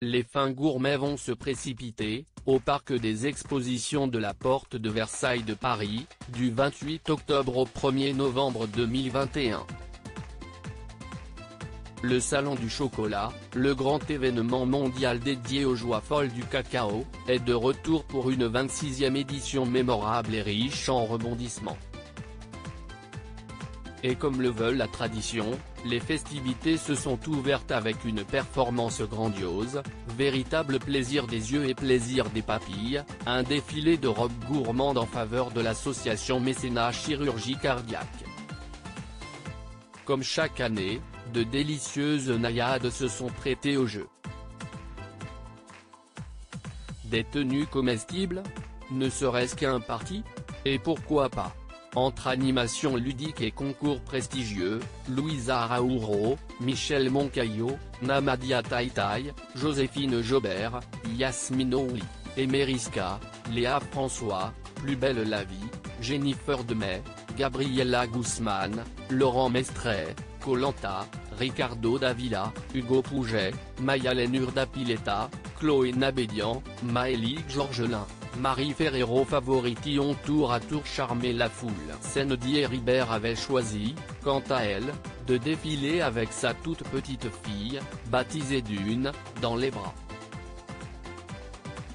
les fins gourmets vont se précipiter, au parc des expositions de la Porte de Versailles de Paris, du 28 octobre au 1er novembre 2021. Le Salon du Chocolat, le grand événement mondial dédié aux joies folles du cacao, est de retour pour une 26e édition mémorable et riche en rebondissements. Et comme le veut la tradition, les festivités se sont ouvertes avec une performance grandiose, véritable plaisir des yeux et plaisir des papilles, un défilé de robes gourmandes en faveur de l'association Mécénat Chirurgie Cardiaque. Comme chaque année, de délicieuses naïades se sont prêtées au jeu. Des tenues comestibles Ne serait-ce qu'un parti? Et pourquoi pas? Entre animation ludique et concours prestigieux, Louisa Araouro, Michel Moncaillot, Namadia Taïtaï, Joséphine Jobert, Yasmine Emeriska, Léa François, Plus belle la vie, Jennifer Demey, Gabriella Guzman, Laurent Mestret, Colanta, Ricardo Davila, Hugo Pouget, Mayalen Urdapileta, Chloé Nabédian, Maëlie Georgelin. Marie Ferrero Favoriti ont tour à tour charmé la foule. Senodi Ribert avait choisi, quant à elle, de défiler avec sa toute petite fille, baptisée Dune, dans les bras.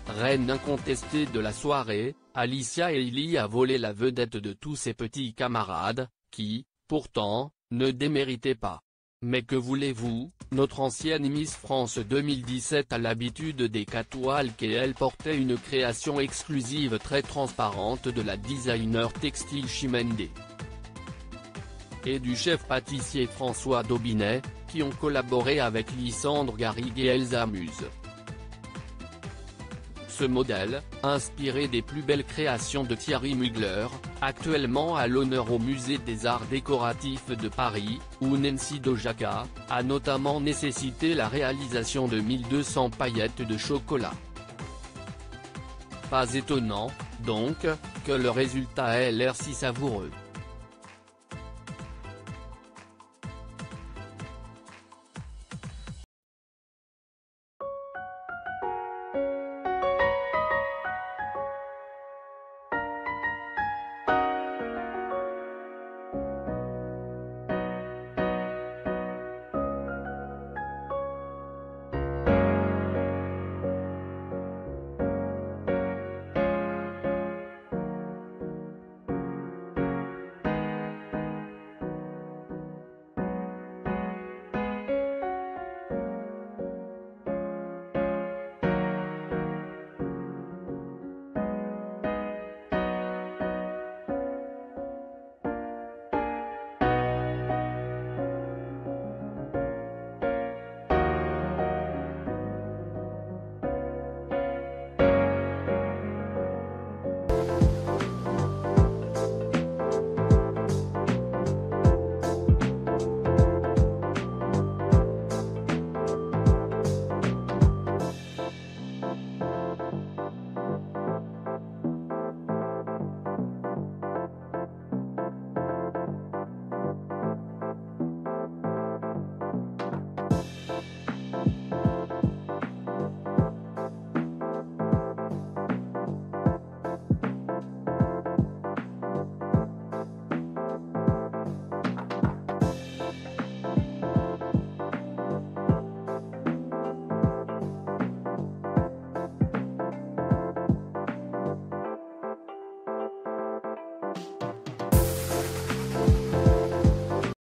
Reine incontestée de la soirée, Alicia Eili a volé la vedette de tous ses petits camarades, qui, pourtant, ne déméritaient pas. Mais que voulez-vous, notre ancienne Miss France 2017 a l'habitude des catwalks et elle portait une création exclusive très transparente de la designer textile Chimende. Et du chef pâtissier François Daubinet, qui ont collaboré avec Lysandre Garrigue et Elsa Muse. Ce modèle, inspiré des plus belles créations de Thierry Mugler, actuellement à l'honneur au Musée des Arts Décoratifs de Paris, où Nancy Dojaka, a notamment nécessité la réalisation de 1200 paillettes de chocolat. Pas étonnant, donc, que le résultat ait l'air si savoureux.